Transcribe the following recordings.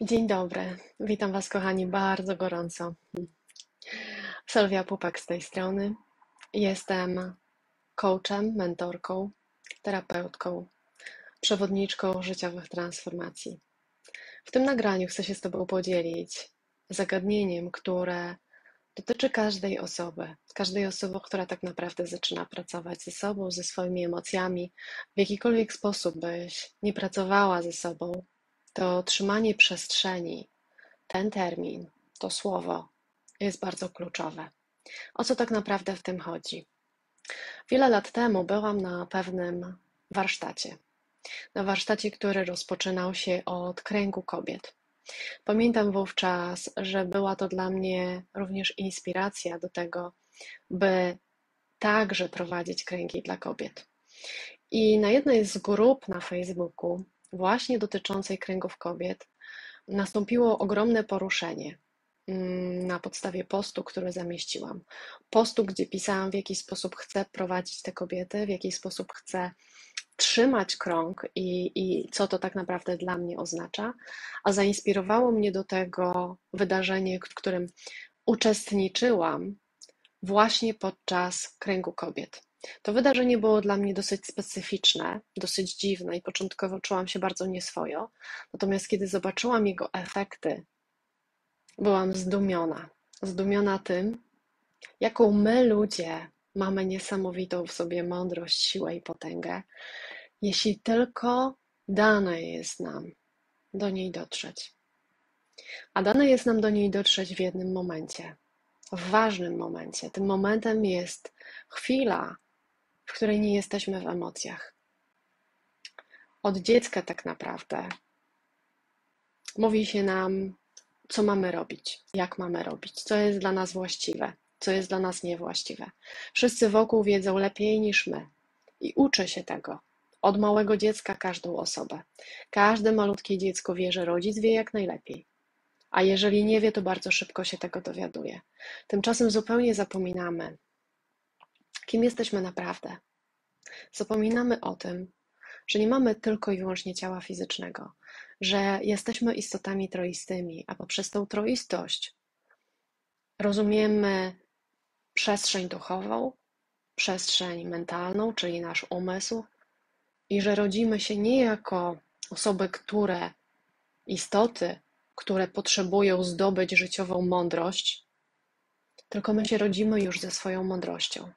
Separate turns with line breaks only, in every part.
Dzień dobry, witam Was kochani bardzo gorąco. Sylwia Pupak z tej strony. Jestem coachem, mentorką, terapeutką, przewodniczką życiowych transformacji. W tym nagraniu chcę się z Tobą podzielić zagadnieniem, które dotyczy każdej osoby, każdej osoby, która tak naprawdę zaczyna pracować ze sobą, ze swoimi emocjami, w jakikolwiek sposób byś nie pracowała ze sobą, to trzymanie przestrzeni, ten termin, to słowo jest bardzo kluczowe. O co tak naprawdę w tym chodzi? Wiele lat temu byłam na pewnym warsztacie. Na warsztacie, który rozpoczynał się od kręgu kobiet. Pamiętam wówczas, że była to dla mnie również inspiracja do tego, by także prowadzić kręgi dla kobiet. I na jednej z grup na Facebooku właśnie dotyczącej kręgów kobiet nastąpiło ogromne poruszenie mm, na podstawie postu, który zamieściłam. Postu, gdzie pisałam, w jaki sposób chcę prowadzić te kobiety, w jaki sposób chcę trzymać krąg i, i co to tak naprawdę dla mnie oznacza. A zainspirowało mnie do tego wydarzenie, w którym uczestniczyłam właśnie podczas kręgu kobiet. To wydarzenie było dla mnie dosyć specyficzne, dosyć dziwne i początkowo czułam się bardzo nieswojo. Natomiast kiedy zobaczyłam jego efekty, byłam zdumiona. Zdumiona tym, jaką my ludzie mamy niesamowitą w sobie mądrość, siłę i potęgę, jeśli tylko dane jest nam do niej dotrzeć. A dane jest nam do niej dotrzeć w jednym momencie, w ważnym momencie. Tym momentem jest chwila, w której nie jesteśmy w emocjach. Od dziecka tak naprawdę mówi się nam, co mamy robić, jak mamy robić, co jest dla nas właściwe, co jest dla nas niewłaściwe. Wszyscy wokół wiedzą lepiej niż my i uczę się tego. Od małego dziecka każdą osobę. Każde malutkie dziecko wie, że rodzic wie jak najlepiej. A jeżeli nie wie, to bardzo szybko się tego dowiaduje. Tymczasem zupełnie zapominamy, kim jesteśmy naprawdę. Zapominamy o tym, że nie mamy tylko i wyłącznie ciała fizycznego, że jesteśmy istotami troistymi, a poprzez tą troistość rozumiemy przestrzeń duchową, przestrzeń mentalną, czyli nasz umysł, i że rodzimy się nie jako osoby, które, istoty, które potrzebują zdobyć życiową mądrość, tylko my się rodzimy już ze swoją mądrością.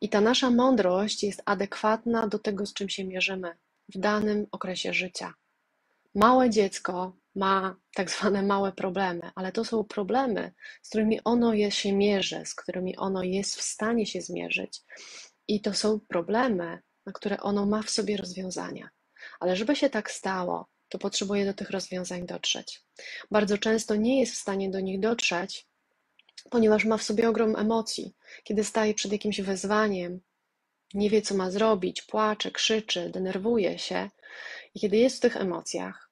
I ta nasza mądrość jest adekwatna do tego, z czym się mierzymy w danym okresie życia. Małe dziecko ma tak zwane małe problemy, ale to są problemy, z którymi ono je się mierzy, z którymi ono jest w stanie się zmierzyć. I to są problemy, na które ono ma w sobie rozwiązania. Ale żeby się tak stało, to potrzebuje do tych rozwiązań dotrzeć. Bardzo często nie jest w stanie do nich dotrzeć, ponieważ ma w sobie ogrom emocji. Kiedy staje przed jakimś wezwaniem, nie wie, co ma zrobić, płacze, krzyczy, denerwuje się, i kiedy jest w tych emocjach,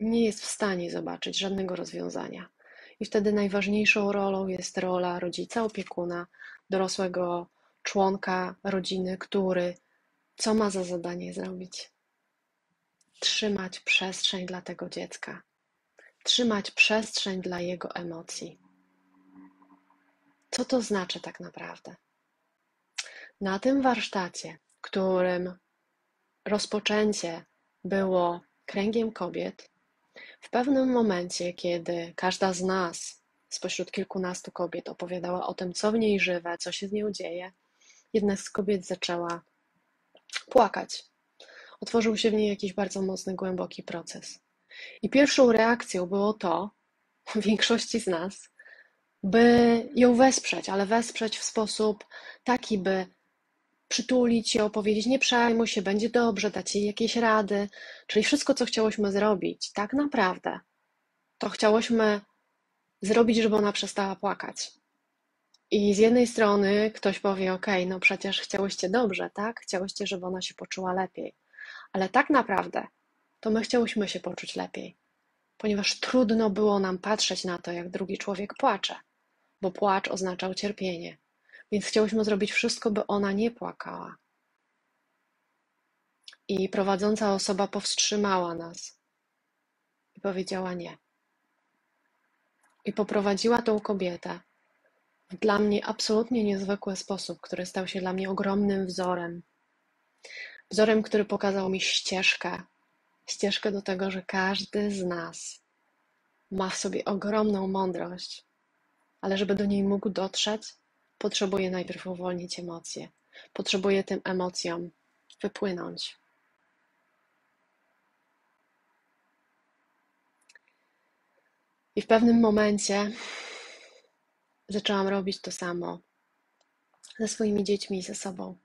nie jest w stanie zobaczyć żadnego rozwiązania. I wtedy najważniejszą rolą jest rola rodzica, opiekuna, dorosłego członka rodziny, który co ma za zadanie zrobić? Trzymać przestrzeń dla tego dziecka, trzymać przestrzeń dla jego emocji. Co to znaczy tak naprawdę? Na tym warsztacie, którym rozpoczęcie było kręgiem kobiet, w pewnym momencie, kiedy każda z nas, spośród kilkunastu kobiet, opowiadała o tym, co w niej żywe, co się z nią dzieje, jedna z kobiet zaczęła płakać. Otworzył się w niej jakiś bardzo mocny, głęboki proces. I pierwszą reakcją było to, w większości z nas, by ją wesprzeć, ale wesprzeć w sposób taki, by przytulić ją, powiedzieć: Nie przejmuj się, będzie dobrze, dać jej jakieś rady. Czyli wszystko, co chciałyśmy zrobić, tak naprawdę, to chciałyśmy zrobić, żeby ona przestała płakać. I z jednej strony ktoś powie: OK, no przecież chciałyście dobrze, tak? Chciałyście, żeby ona się poczuła lepiej. Ale tak naprawdę to my chciałyśmy się poczuć lepiej, ponieważ trudno było nam patrzeć na to, jak drugi człowiek płacze bo płacz oznaczał cierpienie, więc chciałyśmy zrobić wszystko, by ona nie płakała. I prowadząca osoba powstrzymała nas i powiedziała nie. i poprowadziła tą kobietę w dla mnie absolutnie niezwykły sposób, który stał się dla mnie ogromnym wzorem. Wzorem, który pokazał mi ścieżkę, ścieżkę do tego, że każdy z nas ma w sobie ogromną mądrość, ale żeby do niej mógł dotrzeć, potrzebuje najpierw uwolnić emocje, potrzebuje tym emocjom wypłynąć. I w pewnym momencie zaczęłam robić to samo ze swoimi dziećmi i ze sobą.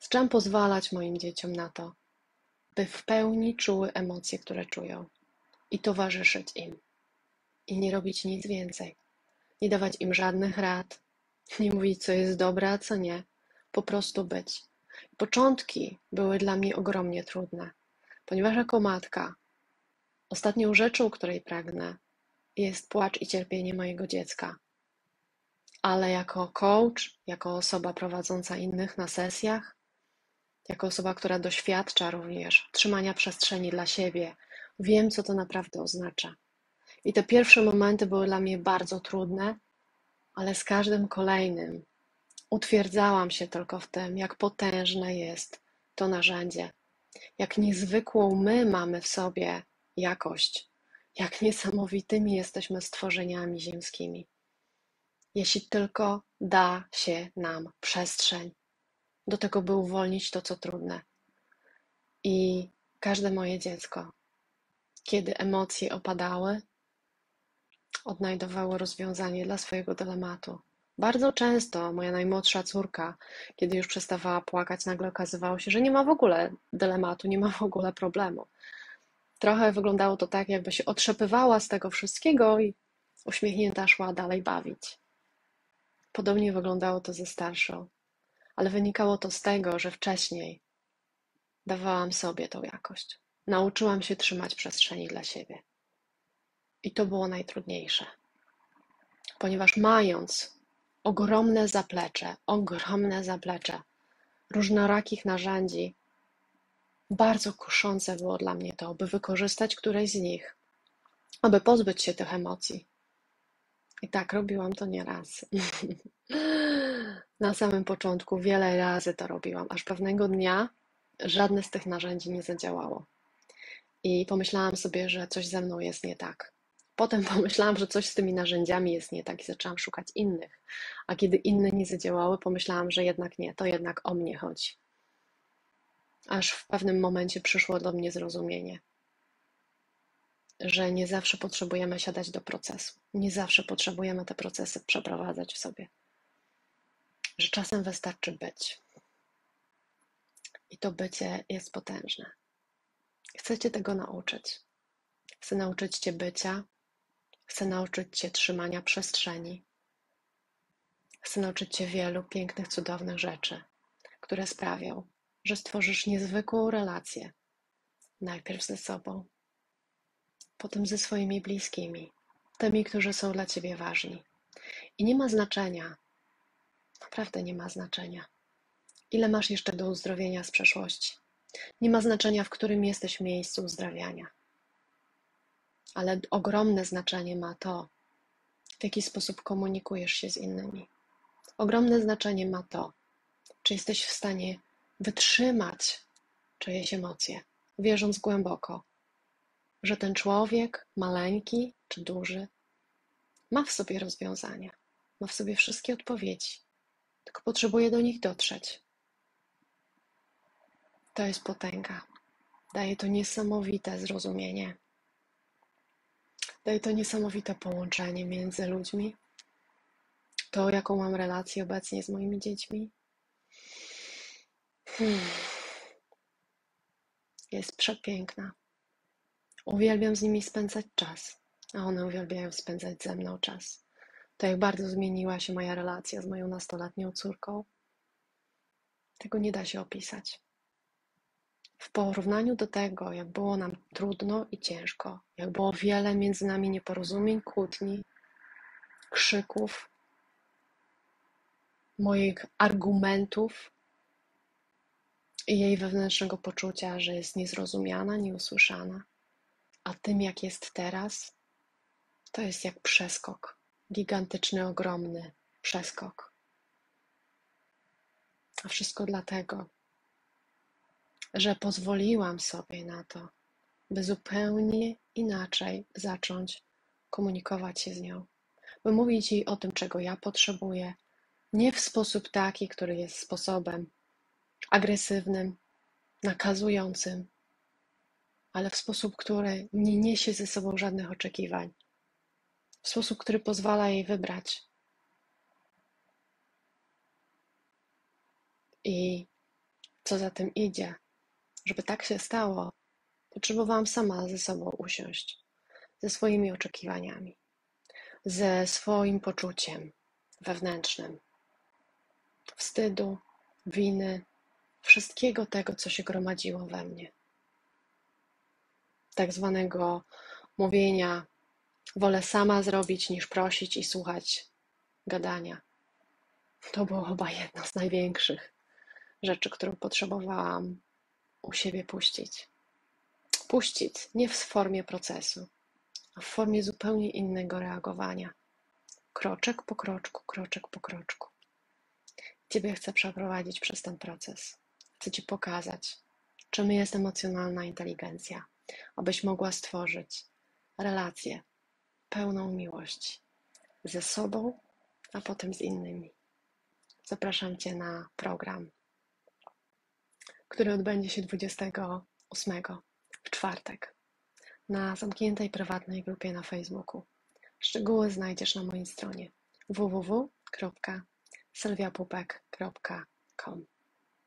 Zaczęłam pozwalać moim dzieciom na to, by w pełni czuły emocje, które czują i towarzyszyć im. I nie robić nic więcej. Nie dawać im żadnych rad, nie mówić, co jest dobre, a co nie. Po prostu być. Początki były dla mnie ogromnie trudne, ponieważ jako matka ostatnią rzeczą, której pragnę, jest płacz i cierpienie mojego dziecka. Ale jako coach, jako osoba prowadząca innych na sesjach, jako osoba, która doświadcza również trzymania przestrzeni dla siebie, wiem, co to naprawdę oznacza. I te pierwsze momenty były dla mnie bardzo trudne, ale z każdym kolejnym utwierdzałam się tylko w tym, jak potężne jest to narzędzie, jak niezwykłą my mamy w sobie jakość, jak niesamowitymi jesteśmy stworzeniami ziemskimi. Jeśli tylko da się nam przestrzeń do tego, by uwolnić to, co trudne. I każde moje dziecko, kiedy emocje opadały, odnajdowało rozwiązanie dla swojego dylematu. Bardzo często moja najmłodsza córka, kiedy już przestawała płakać, nagle okazywało się, że nie ma w ogóle dylematu, nie ma w ogóle problemu. Trochę wyglądało to tak, jakby się otrzepywała z tego wszystkiego i uśmiechnięta szła dalej bawić. Podobnie wyglądało to ze starszą, ale wynikało to z tego, że wcześniej dawałam sobie tą jakość. Nauczyłam się trzymać przestrzeni dla siebie. I to było najtrudniejsze, ponieważ mając ogromne zaplecze, ogromne zaplecze różnorakich narzędzi, bardzo kuszące było dla mnie to, by wykorzystać któreś z nich, aby pozbyć się tych emocji. I tak robiłam to nieraz. Na samym początku wiele razy to robiłam, aż pewnego dnia żadne z tych narzędzi nie zadziałało. I pomyślałam sobie, że coś ze mną jest nie tak. Potem pomyślałam, że coś z tymi narzędziami jest nie tak i zaczęłam szukać innych. A kiedy inne nie zadziałały, pomyślałam, że jednak nie, to jednak o mnie chodzi. Aż w pewnym momencie przyszło do mnie zrozumienie, że nie zawsze potrzebujemy siadać do procesu, nie zawsze potrzebujemy te procesy przeprowadzać w sobie, że czasem wystarczy być. I to bycie jest potężne. Chcecie tego nauczyć. Chcę nauczyć Cię bycia, chcę nauczyć Cię trzymania przestrzeni. Chcę nauczyć Cię wielu pięknych, cudownych rzeczy, które sprawią, że stworzysz niezwykłą relację. Najpierw ze sobą, potem ze swoimi bliskimi, tymi, którzy są dla ciebie ważni. I nie ma znaczenia, naprawdę nie ma znaczenia, ile masz jeszcze do uzdrowienia z przeszłości. Nie ma znaczenia, w którym jesteś miejscu uzdrawiania. Ale ogromne znaczenie ma to, w jaki sposób komunikujesz się z innymi. Ogromne znaczenie ma to, czy jesteś w stanie wytrzymać czyjeś emocje, wierząc głęboko, że ten człowiek, maleńki czy duży, ma w sobie rozwiązania, ma w sobie wszystkie odpowiedzi, tylko potrzebuje do nich dotrzeć. To jest potęga. Daje to niesamowite zrozumienie. Daje to niesamowite połączenie między ludźmi. To, jaką mam relację obecnie z moimi dziećmi, Hmm. Jest przepiękna. Uwielbiam z nimi spędzać czas, a one uwielbiają spędzać ze mną czas. To, jak bardzo zmieniła się moja relacja z moją nastoletnią córką, tego nie da się opisać. W porównaniu do tego, jak było nam trudno i ciężko, jak było wiele między nami nieporozumień, kłótni, krzyków, moich argumentów, i jej wewnętrznego poczucia, że jest niezrozumiana, nieusłyszana. A tym, jak jest teraz, to jest jak przeskok. Gigantyczny, ogromny przeskok. A wszystko dlatego, że pozwoliłam sobie na to, by zupełnie inaczej zacząć komunikować się z nią, by mówić jej o tym, czego ja potrzebuję, nie w sposób taki, który jest sposobem agresywnym, nakazującym, ale w sposób, który nie niesie ze sobą żadnych oczekiwań, w sposób, który pozwala jej wybrać. I co za tym idzie, żeby tak się stało, potrzebowałam sama ze sobą usiąść, ze swoimi oczekiwaniami, ze swoim poczuciem wewnętrznym, wstydu, winy, wszystkiego tego, co się gromadziło we mnie. Tak zwanego mówienia, wolę sama zrobić niż prosić i słuchać gadania. To było chyba jedna z największych rzeczy, którą potrzebowałam u siebie puścić. Puścić nie w formie procesu, a w formie zupełnie innego reagowania. Kroczek po kroczku, kroczek po kroczku. Ciebie chcę przeprowadzić przez ten proces. Chcę Ci pokazać, czym jest emocjonalna inteligencja, abyś mogła stworzyć relację pełną miłości ze sobą, a potem z innymi. Zapraszam Cię na program, który odbędzie się 28 w czwartek na zamkniętej prywatnej grupie na Facebooku. Szczegóły znajdziesz na mojej stronie www.sylwiapupek.com.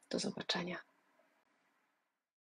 Do zobaczenia.